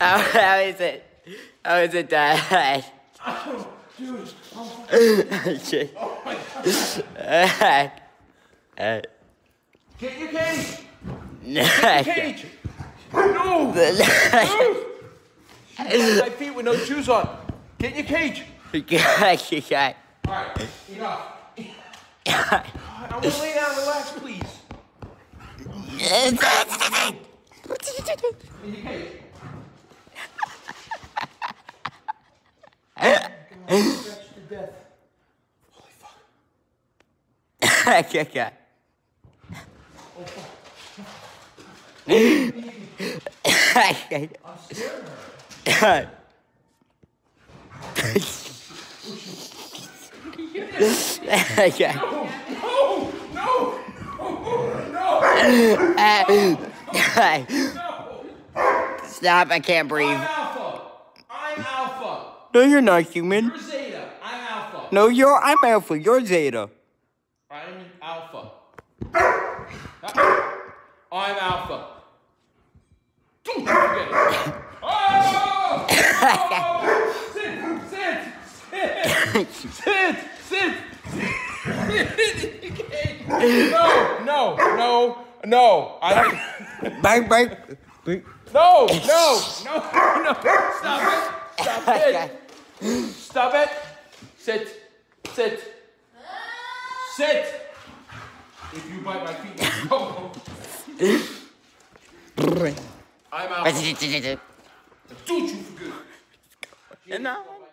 how, how is it? How is it, Dad? Oh, dude. Oh, oh my god. Uh, Get your cage. uh, Cage. No. Shoes my feet with no shoes on. Get in your cage. Okay. All right. Enough. God, I want to lay down. And relax, please. In your cage. Stretched to death. Holy fuck. Okay. Okay. I'm scared. Okay. No, no, no, no, no. Stop, I can't breathe. I'm alpha. I'm alpha. No, you're not human. You're zeta. I'm alpha. No, you're, I'm alpha, you're zeta. I'm alpha. I'm alpha. Don't you forget it. Oh! oh! Sit, sit, sit, sit, sit. No, no, no, no. I Bang, bang. Bang. no, no, no, no. Stop it. Stop it. Stop it. Sit, sit, sit. If you bite my feet, no. I'm out. Do you for good. No.